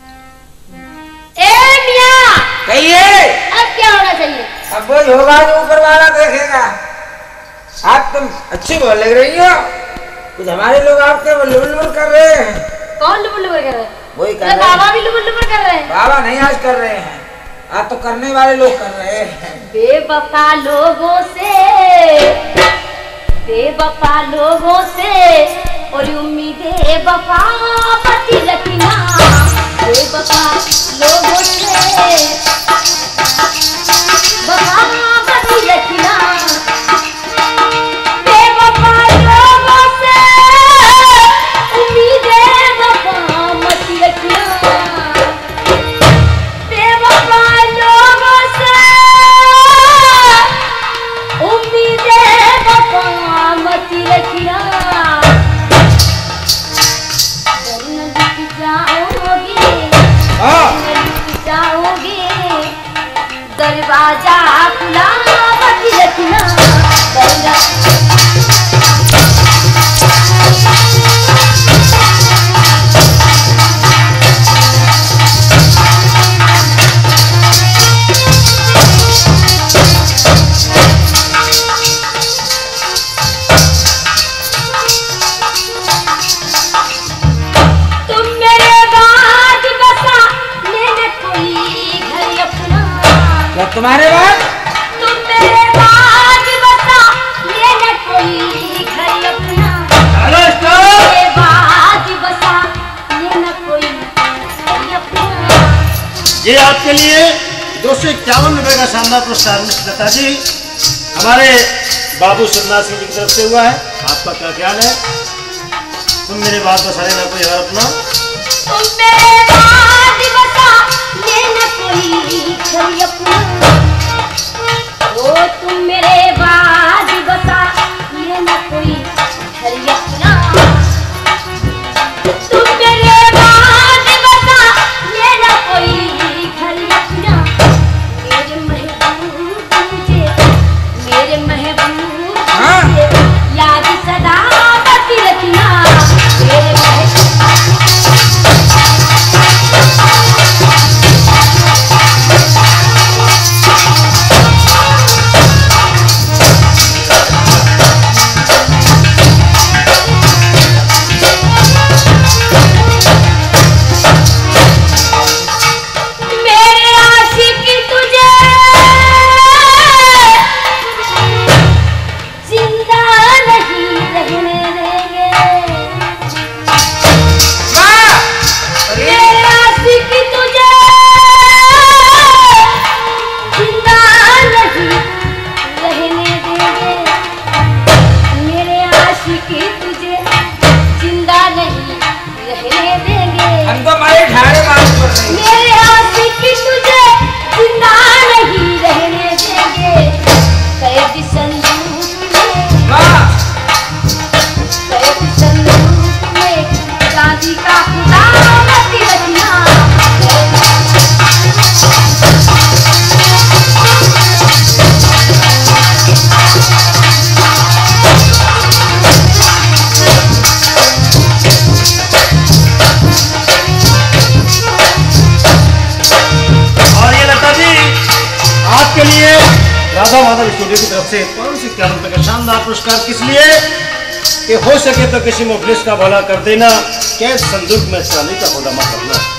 ए मियाँ कहिए। अब क्या होना चाहिए? अब वही होगा जो ऊपर वाला देखेगा। आप तुम अच्छी बोल लग रही हो। कुछ हमारे लोग आपके वो लुबुल लुबुल कर रहे हैं। कौन लुबुल लुबुल कर रहे हैं? वही कर रहे हैं। बाबा भी लुबुल लुबुल कर रहे हैं। बाबा नहीं आज कर रहे हैं। आज तो करने वाले लोग कर रहे हैं। बेवफा लोगों से बेवफा लोगों से और उम्मीदें वफा खुला मत रखना क्या तुम्हारे बाद? तुम मेरे बाद बसा। लेने कोई घर अपना। स्टॉप मेरे बाद बसा। लेना कोई घर अपना। ये आपके लिए दो सौ इक्यावन रुपये का शानदार पुरस्कार दत्ता जी। हमारे बाबू सन्ना सिंह जी की तरफ़ से हुआ है। आपका क्या ख्याल है? तुम मेरे बात बसा लेना कोई और अपना? तुम मेरे बाद बसा। अपना आपके लिए राधा माधव स्टूडियो की तरफ़ से पाँच सौ इक्यावन रुपये का शानदार पुरस्कार किस लिए? कि हो सके तो किसी मुफलिस का भला कर देना, कैद संदूक में चाली का भुलामा करना